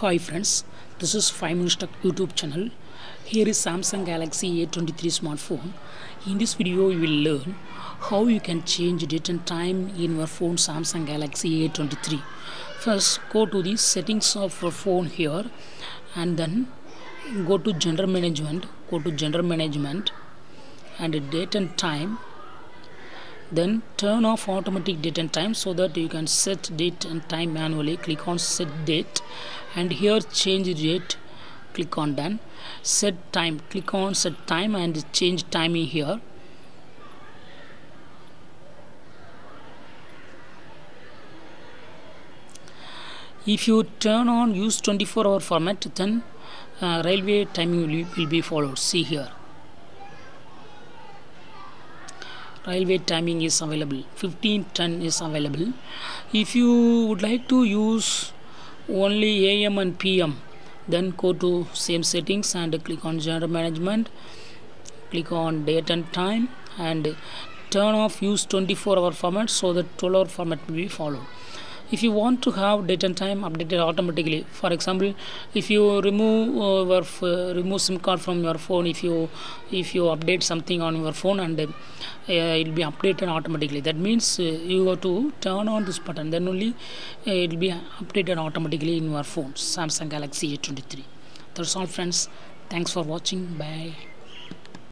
Hi friends, this is 5 Minutes Tech YouTube channel. Here is Samsung Galaxy A23 smartphone. In this video you will learn how you can change date and time in your phone Samsung Galaxy A23. First go to the settings of your phone here and then go to general management, go to general management and date and time then turn off automatic date and time so that you can set date and time manually. Click on set date and here change date. Click on done. Set time. Click on set time and change timing here. If you turn on use 24 hour format then uh, railway timing will be followed. See here railway timing is available. 1510 is available. If you would like to use only am and pm then go to same settings and click on general management click on date and time and turn off use 24 hour format so that 12 hour format will be followed if you want to have date and time updated automatically for example if you remove uh, your uh, remove sim card from your phone if you if you update something on your phone and uh, it will be updated automatically. That means uh, you have to turn on this button. Then only uh, it will be updated automatically in your phone samsung galaxy a23 that's all friends. Thanks for watching. Bye